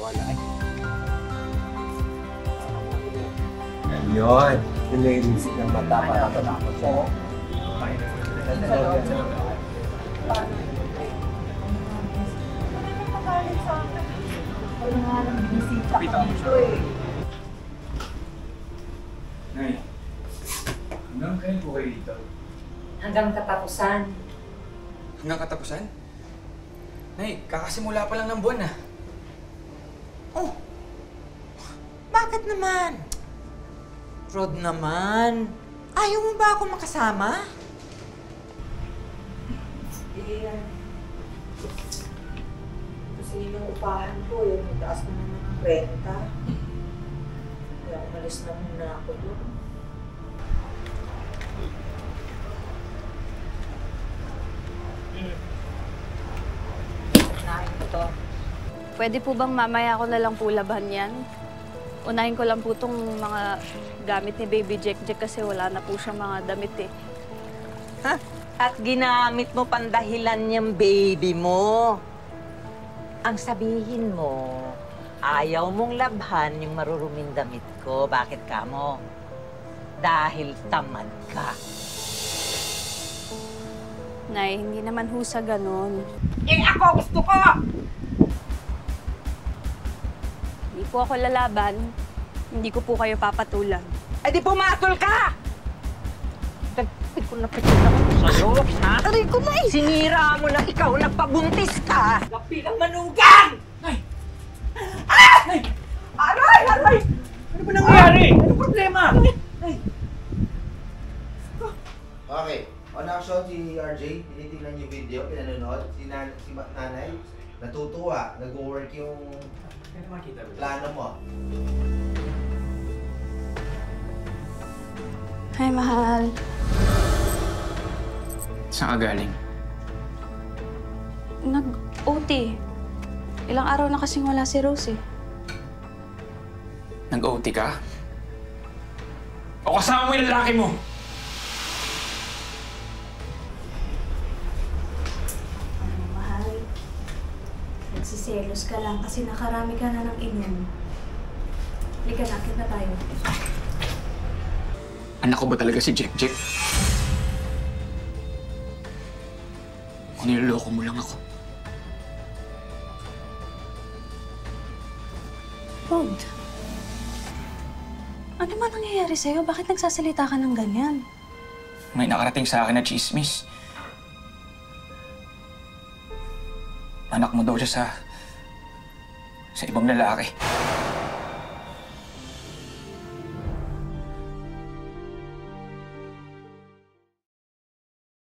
Wala ay. Yun. Nililisik ng mata para matakot siya. Nay, hanggang kayo po kayo dito? Hanggang katapusan. Hanggang katapusan? Nay, kakasimula pa lang ng buwan ah. Oh, bakit naman? Rod naman, ayaw mo ba ako makasama? Eh, kasi yung upahan ko, yung taas na naman ng renta. Kaya umalis na muna ako doon. Pwede po bang mamaya ako na lang po laban yan? Unahin ko lang po tong mga gamit ni Baby Jack Jack kasi wala na po siya mga damit eh. Ha? At ginamit mo pandahilan niyang baby mo. Ang sabihin mo, ayaw mong labhan yung maruruming damit ko. Bakit ka mo? Dahil tamad ka. Nay, hindi naman ho sa ganun. Eh ako gusto ko! Po ako lalaban. Hindi ko po kayo papatulan. Eh di pumatol ka! Dagpig ko na pitin ako sa'yo, ha? Aray ko na Sinira mo na ikaw, nagpabuntis ka! Lapi ng manugang! Ay! Ah! Aray! Aray! Ano ba nangyayari? Ano problema? Okay. On action, si RJ, tinitingnan yung video, pinanonood. Si, nan si nanay, natutuwa. Nag-work yung plano mo. Hi, mahal. Saan ka galing? Nag-OT. Ilang araw na kasing wala si Rose eh. Nag-OT ka? O kasama mo yung lalaki mo? Nagsiselos ka lang kasi nakarami ka na ng inom. Halika na, akit na tayo. Anak ko ba talaga si Jack Jack? O niloloko mo lang ako? Rod, ano ba nangyayari sa'yo? Bakit nagsasalita ka ng ganyan? May nakarating sa akin na chismis. Anak mo daw siya sa... sa ibang lalaki.